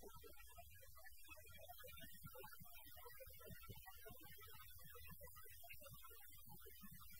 ハハハハ!